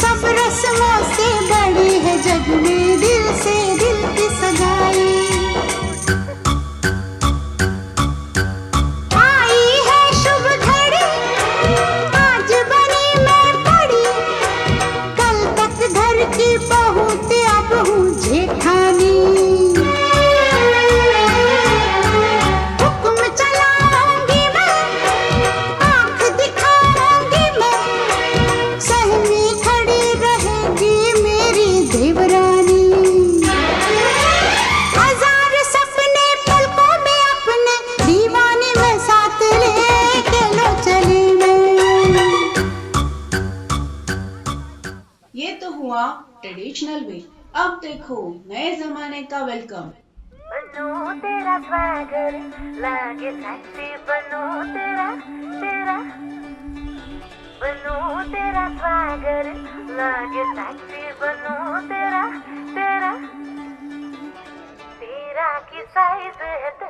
सब रस्मों से बड़ी है जग में दिल से दिल की सगाई। आई है शुभ घड़ी, आज बनी कल तक घर की बहू हुआ ट्रेडिशनल वे अब देखो, नए जमाने का वेलकम तेरा स्वैगर लागे बनू तेरा तेरा. बनू तेरा स्वैगर लागे बनू तेरा तेरा. तेरा की साइज़ है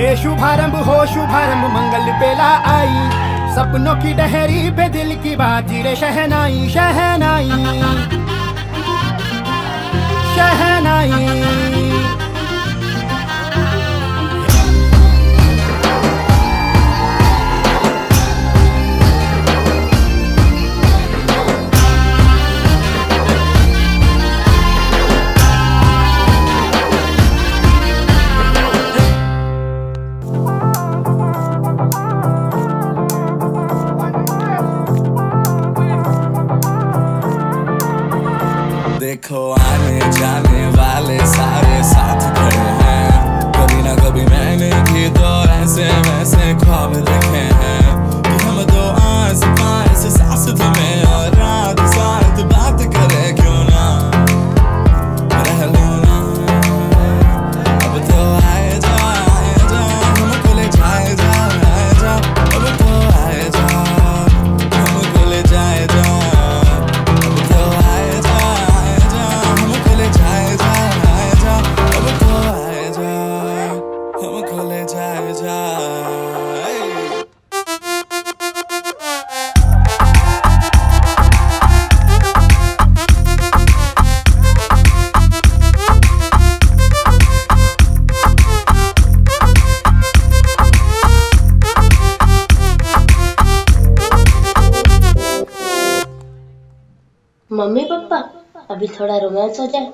हे शुभारंभ, हो शुभारंभ, मंगल बेला आई। सपनों की डहरी पे दिल की बाजी रे, शहनाई शहनाई। शहनाई। मम्मी पापा, अभी थोड़ा रोमांस हो जाए।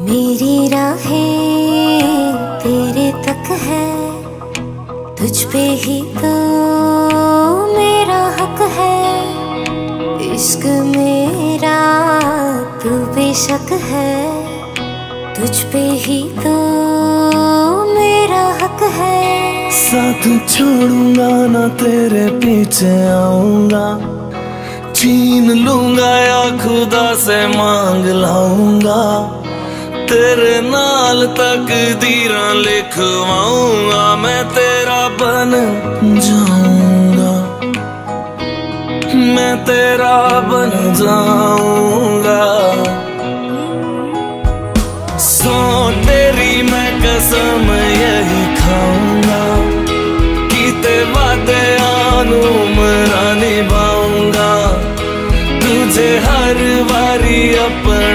मेरी राहें तेरे तक है, तुझ पे ही तो मेरा हक है। इश्क मेरा तू बेशक है। तुझ पे ही तो मेरा हक है। साथ छोड़ूँगा ना, तेरे पीछे आऊँगा। छीन लूँगा या खुदा से मांग लाऊँगा। तेरे नाल तक दीरा लिखवाऊँगा, मैं तेरा बन जाऊँगा। मैं तेरा बन जाऊँगा। up